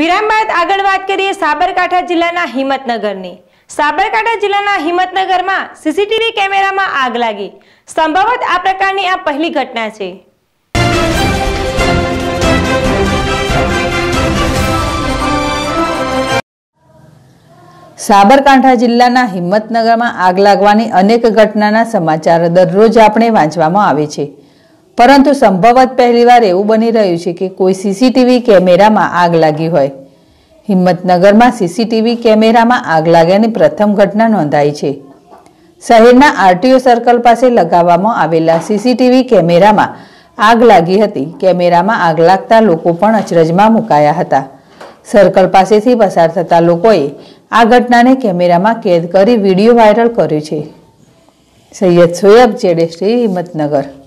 વિરામ બાદ આગળ વાત કરીએ સાબરકાંઠા જિલ્લાના હિંમતનગરની. સાબરકાંઠા જિલ્લાના હિંમતનગરમાં સીસીટીવી કેમેરામાં આગ લાગી. સંભવત આ પ્રકારની આ પહેલી ઘટના છે. સાબરકાંઠા જિલ્લાના હિંમતનગરમાં આગ લાગવાની અનેક ઘટનાના સમાચાર દરરોજ આપણે વાંચવામાં આવે છે. પરંતુ સંભવત પહેલીવાર એવું બની રહ્યું છે કે કોઈ સીસીટીવી કેમેરામાં આગ લાગી હોય. હિંમતનગરમાં સીસીટીવી કેમેરામાં આગ લાગ્યાની પ્રથમ ઘટના નોંધાઈ છે. શહેરના આરટીઓ સર્કલ પાસે લગાવવામાં આવેલા સીસીટીવી કેમેરામાં આગ લાગી હતી. કેમેરામાં આગ લાગતા લોકો પણ અચરજમાં મુકાયા હતા. સર્કલ પાસેથી પસાર થતા લોકોએ આ ઘટનાને કેમેરામાં કેદ કરી વીડિયો વાયરલ કર્યો છે. સૈયદ સોયબ જેડેશ્રી હિંમતનગર.